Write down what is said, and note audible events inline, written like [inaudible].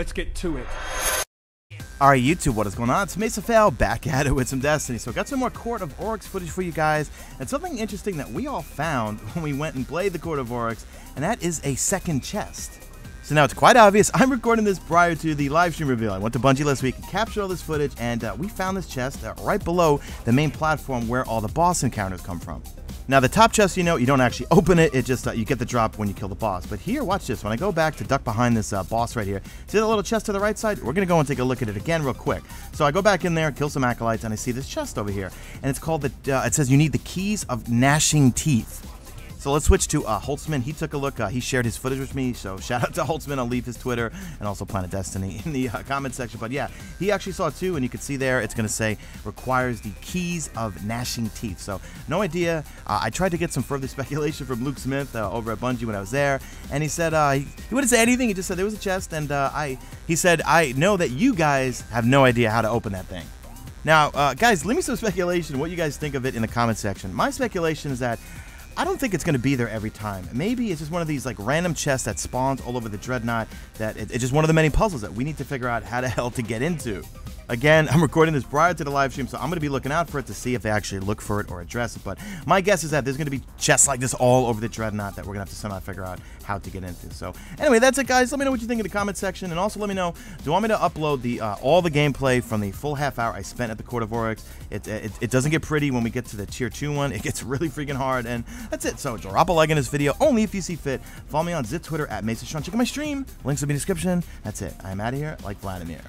Let's get to it. Alright YouTube, what is going on? It's Mesa Fail back at it with some Destiny. So got some more Court of Oryx footage for you guys, and something interesting that we all found [laughs] when we went and played the Court of Oryx, and that is a second chest. So now it's quite obvious, [laughs] I'm recording this prior to the live stream reveal. I went to Bungie last week and captured all this footage, and uh, we found this chest uh, right below the main platform where all the boss encounters come from. Now the top chest, you know, you don't actually [laughs] open it, it just, uh, you get the drop when you kill the boss. But here, watch this, when I go back to duck behind this uh, boss right here, see that little chest to the right side? We're gonna go and take a look at it again real quick. So I go back in there, kill some acolytes, and I see this chest over here. And it's called the, uh, it says you need the keys of gnashing teeth. So let's switch to uh, Holtzman. He took a look. Uh, he shared his footage with me. So [laughs] shout out to Holtzman. I'll leave his Twitter and also Planet Destiny [laughs] in the uh, comment section. But yeah, he actually saw it too, and you can see there it's going to say requires the keys of gnashing teeth. So no idea. Uh, I tried to get some further [laughs] speculation from Luke Smith uh, over at Bungie when I was there, and he said uh, he, he, wouldn't say anything. He just said there was a chest, and uh, I he said I know that you guys have no idea how to open that thing. Now, guys, leave me some speculation. What you guys think of it in the comment section. My speculation is that I don't think it's going to be there every time. Maybe it's just one of these like random chests that spawns all over the Dreadnaught that it, it's just one of the many puzzles that we need to figure out how the [laughs] hell to get into. Again, I'm recording this prior to the live stream, so I'm going to be looking out for it to see if they actually look for it or address it. But my guess is that there's going to be chests like this all over the Dreadnaught that we're going to have to somehow figure out how to get into. So anyway, that's it, guys. Let me know what you think in the comment section. And also let me know, do you want me to upload the uh, all the gameplay from the full half hour I spent at the Court of Oryx? It, it, it doesn't get pretty when we get to the Tier 2 one. It gets [laughs] really freaking hard. And that's it. So drop a like in this video, only if you see fit. Follow me on Zit Twitter at Mesa Check out my stream. Links will be in the description. That's it. I'm out of here like Vladimir.